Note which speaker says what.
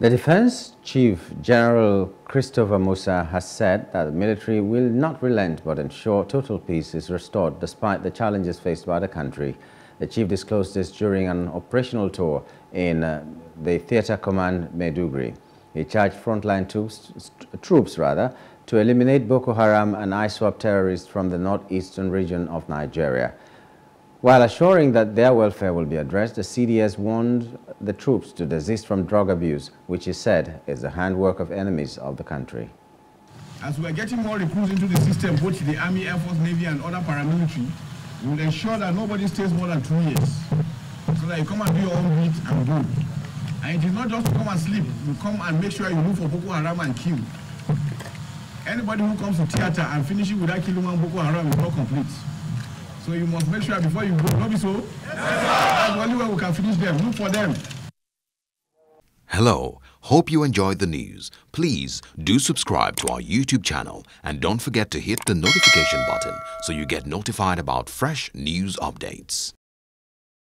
Speaker 1: The Defense Chief General Christopher Musa has said that the military will not relent but ensure total peace is restored despite the challenges faced by the country. The chief disclosed this during an operational tour in uh, the Theatre Command Maiduguri. He charged frontline troops, troops rather, to eliminate Boko Haram and ISWAP terrorists from the northeastern region of Nigeria. While assuring that their welfare will be addressed, the CDS warned the troops to desist from drug abuse, which he said is the handwork of enemies of the country.
Speaker 2: As we are getting more recruits into the system, both the Army, Air Force, Navy, and other paramilitary, we will ensure that nobody stays more than two years. So that you come and do your own bit and go. And it is not just to come and sleep. You come and make sure you look for Boko Haram and kill. Anybody who comes to theater and finishes without killing one Boko Haram is not complete. So you must make sure before you go, not be so. That's the only way we can finish them. Look for them.
Speaker 3: Hello, hope you enjoyed the news. Please do subscribe to our YouTube channel and don't forget to hit the notification button so you get notified about fresh news updates.